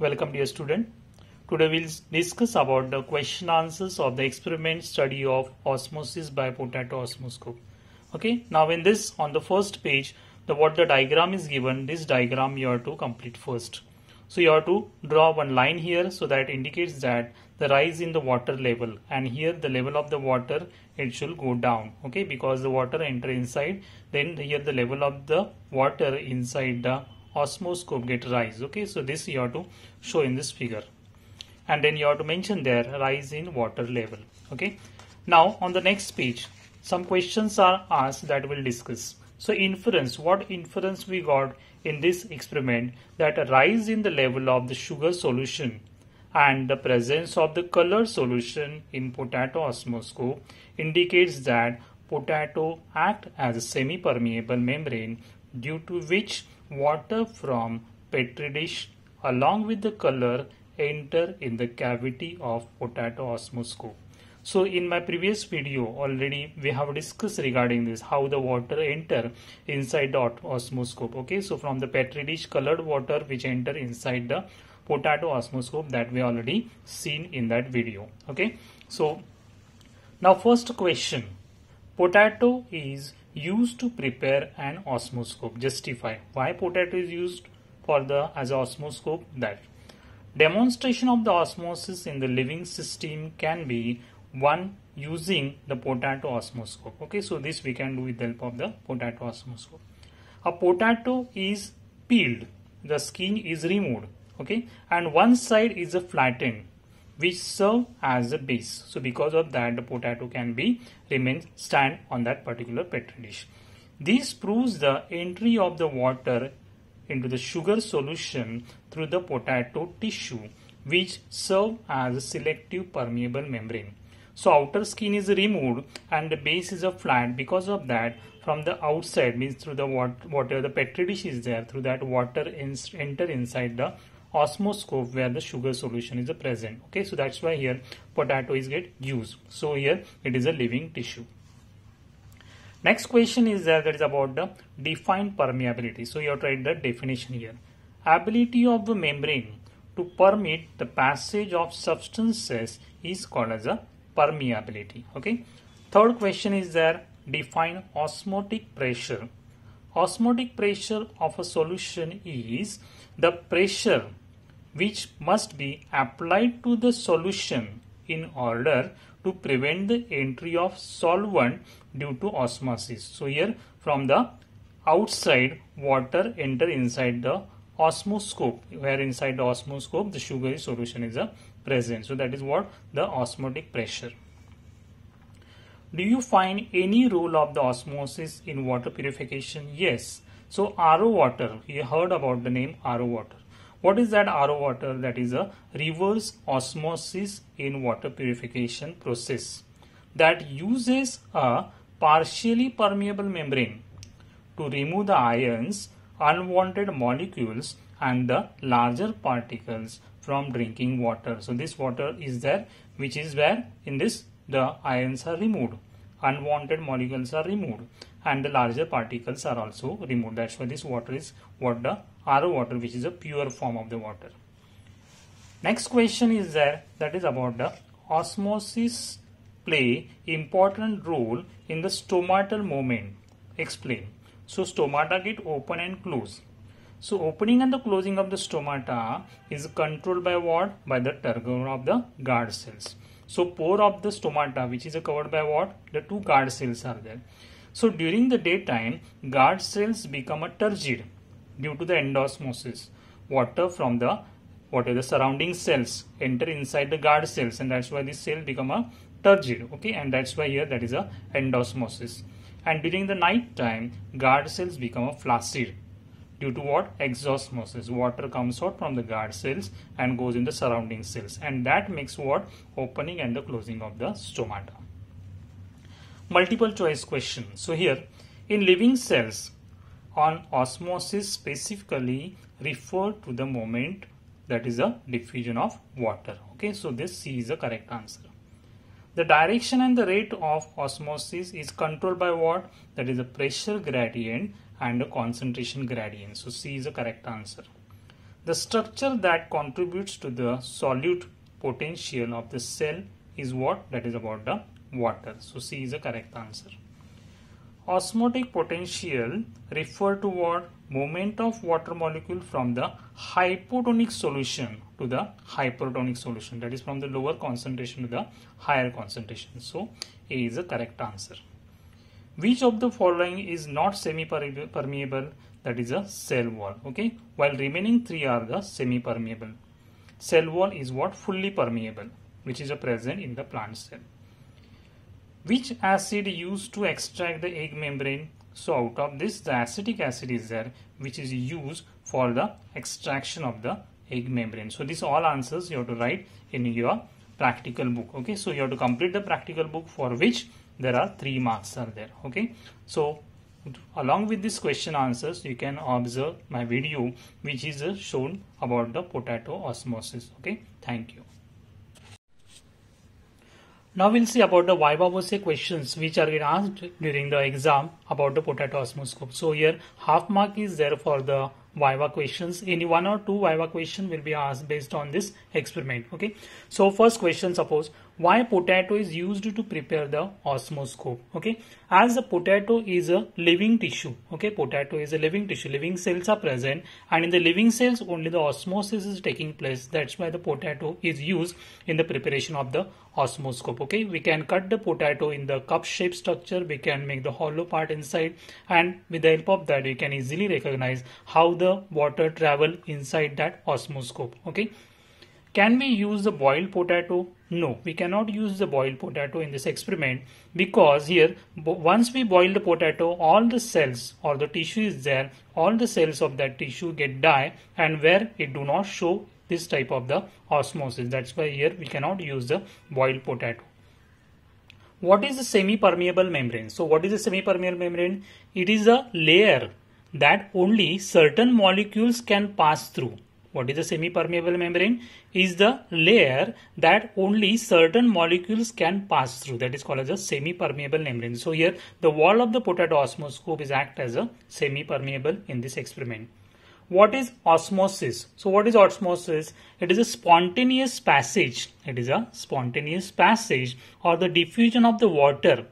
Welcome dear student. Today we'll discuss about the question answers of the experiment study of osmosis by potato osmoscope. Okay, now in this on the first page the what the diagram is given this diagram you have to complete first. So you have to draw one line here so that indicates that the rise in the water level and here the level of the water it should go down okay because the water enter inside then here the level of the water inside the osmoscope get rise. Okay so this you have to show in this figure. And then you have to mention there rise in water level. Okay. Now on the next page some questions are asked that we'll discuss. So inference what inference we got in this experiment that a rise in the level of the sugar solution and the presence of the color solution in potato osmoscope indicates that potato act as a semi-permeable membrane due to which water from petri dish along with the color enter in the cavity of potato osmoscope. So in my previous video already we have discussed regarding this how the water enter inside the osmoscope okay? So from the petri dish colored water which enter inside the potato osmoscope that we already seen in that video okay? So now first question. Potato is used to prepare an osmoscope. Justify why potato is used for the as osmoscope that demonstration of the osmosis in the living system can be one using the potato osmoscope. Okay, so this we can do with the help of the potato osmoscope. A potato is peeled, the skin is removed, okay, and one side is flattened which serve as a base. So because of that the potato can be remain stand on that particular petri dish. This proves the entry of the water into the sugar solution through the potato tissue which serve as a selective permeable membrane. So outer skin is removed and the base is a flat because of that from the outside means through the water the petri dish is there through that water enter inside the osmoscope where the sugar solution is present. Okay so that's why here potato is get used. So here it is a living tissue. Next question is there that is about the defined permeability. So you have to write the definition here. Ability of the membrane to permit the passage of substances is called as a permeability. Okay third question is there define osmotic pressure. Osmotic pressure of a solution is the pressure which must be applied to the solution in order to prevent the entry of solvent due to osmosis. So here from the outside water enter inside the osmoscope where inside the osmoscope the sugar solution is a present. So that is what the osmotic pressure. Do you find any role of the osmosis in water purification? Yes. So RO water, you heard about the name RO water. What is that RO water? That is a reverse osmosis in water purification process that uses a partially permeable membrane to remove the ions, unwanted molecules and the larger particles from drinking water. So this water is there which is where in this the ions are removed, unwanted molecules are removed and the larger particles are also removed. That's why this water is what the RO water which is a pure form of the water. Next question is there that is about the osmosis play important role in the stomatal movement. Explain. So stomata get open and close. So opening and the closing of the stomata is controlled by what? By the turgor of the guard cells. So pore of the stomata which is covered by what? The two guard cells are there. So during the daytime guard cells become a turgid due to the endosmosis. Water from the what are the surrounding cells enter inside the guard cells and that's why this cell become a turgid okay? And that's why here that is a endosmosis. And during the night time guard cells become a flaccid due to what? Exosmosis. Water comes out from the guard cells and goes in the surrounding cells. And that makes what? Opening and the closing of the stomata multiple choice question so here in living cells on osmosis specifically refer to the moment that is a diffusion of water. Okay, so this C is the correct answer. The direction and the rate of osmosis is controlled by what? That is a pressure gradient and a concentration gradient. So C is the correct answer. The structure that contributes to the solute potential of the cell is what? That is about the water. So C is the correct answer. Osmotic potential refer to what? Movement of water molecule from the hypotonic solution to the hypertonic solution. That is from the lower concentration to the higher concentration. So A is the correct answer. Which of the following is not semi-permeable? That is a cell wall. Okay. While remaining three are the semi-permeable. Cell wall is what? Fully permeable which is a present in the plant cell. Which acid used to extract the egg membrane? So out of this the acetic acid is there which is used for the extraction of the egg membrane. So these all answers you have to write in your practical book. Okay, so you have to complete the practical book for which there are three marks are there. Okay, so along with this question answers you can observe my video which is shown about the potato osmosis. Okay, thank you. Now we'll see about the Viva questions which are being asked during the exam about the potato osmoscope. So here half mark is there for the Viva questions. Any one or two Viva question will be asked based on this experiment. Okay. So first question suppose why potato is used to prepare the osmoscope? Okay? As the potato is a living tissue okay? Potato is a living tissue. Living cells are present and in the living cells only the osmosis is taking place. That's why the potato is used in the preparation of the osmoscope okay? We can cut the potato in the cup shape structure. We can make the hollow part inside and with the help of that we can easily recognize how the water travel inside that osmoscope okay can we use the boiled potato? No, we cannot use the boiled potato in this experiment because here once we boil the potato all the cells or the tissue is there all the cells of that tissue get die and where it do not show this type of the osmosis that's why here we cannot use the boiled potato. What is the semi-permeable membrane? So what is a semi-permeable membrane? It is a layer that only certain molecules can pass through what is a semi-permeable membrane? Is the layer that only certain molecules can pass through. That is called as a semi-permeable membrane. So here the wall of the potato osmoscope is act as a semi-permeable in this experiment. What is osmosis? So what is osmosis? It is a spontaneous passage. It is a spontaneous passage or the diffusion of the water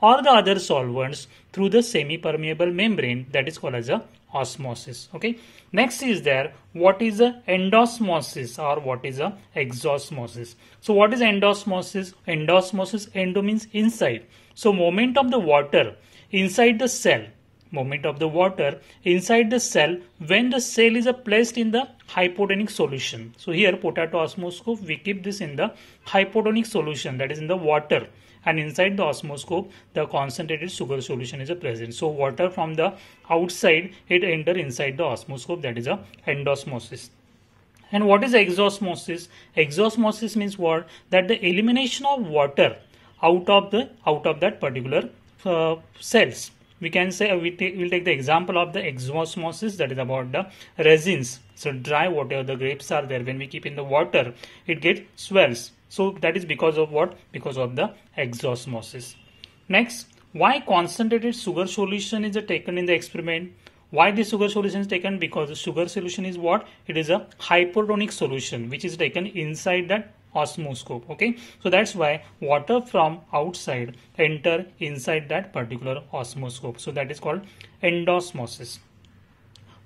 or the other solvents through the semi-permeable membrane that is called as a osmosis okay? Next is there what is a endosmosis or what is a exosmosis? So what is endosmosis? Endosmosis endo means inside. So moment of the water inside the cell moment of the water inside the cell when the cell is uh, placed in the hypotonic solution so here potato osmoscope we keep this in the hypotonic solution that is in the water and inside the osmoscope the concentrated sugar solution is uh, present. So water from the outside it enter inside the osmoscope that is a endosmosis. And what is exosmosis? Exosmosis means what? That the elimination of water out of the out of that particular uh, cells. We can say uh, we will take the example of the exosmosis that is about the resins. So dry water, the grapes are there. When we keep in the water, it gets swells. So that is because of what? Because of the exosmosis. Next, why concentrated sugar solution is taken in the experiment? Why the sugar solution is taken? Because the sugar solution is what? It is a hypertonic solution which is taken inside that osmoscope. Okay, so that's why water from outside enter inside that particular osmoscope. So that is called endosmosis.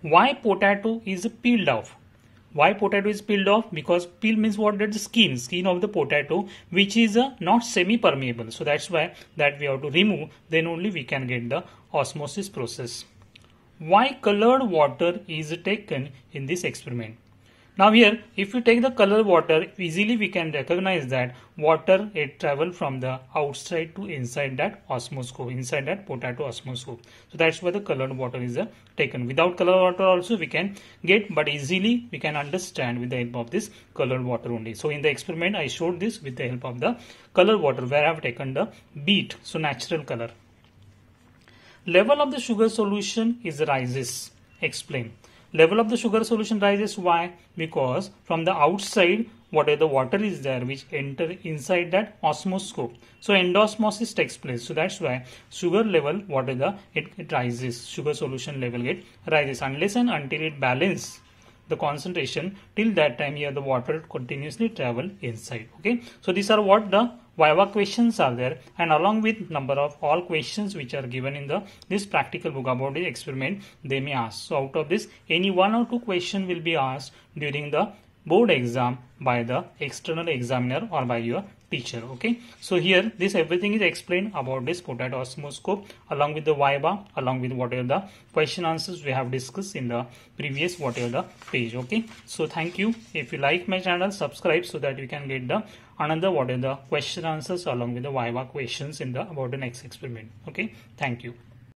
Why potato is peeled off? why potato is peeled off because peel means what that the skin skin of the potato which is uh, not semi permeable so that's why that we have to remove then only we can get the osmosis process why colored water is taken in this experiment now here, if you take the color water, easily we can recognize that water it travel from the outside to inside that osmoscope, inside that potato osmoscope. So that's why the colored water is uh, taken. Without colored water also we can get, but easily we can understand with the help of this colored water only. So in the experiment, I showed this with the help of the colored water where I have taken the beet, so natural color. Level of the sugar solution is rises. Explain level of the sugar solution rises. Why? Because from the outside whatever the water is there which enter inside that osmoscope. So endosmosis takes place. So that's why sugar level what is the it, it rises. Sugar solution level get rises. Unless and until it balance the concentration. Till that time here the water continuously travel inside okay? So these are what the viva questions are there. And along with number of all questions which are given in the this practical book about the experiment they may ask. So out of this any one or two question will be asked during the board exam by the external examiner or by your teacher okay? So here this everything is explained about this potato osmoscope along with the viva along with whatever the question answers we have discussed in the previous whatever the page okay? So thank you. If you like my channel subscribe so that you can get the another whatever the question answers along with the viva questions in the about the next experiment okay? Thank you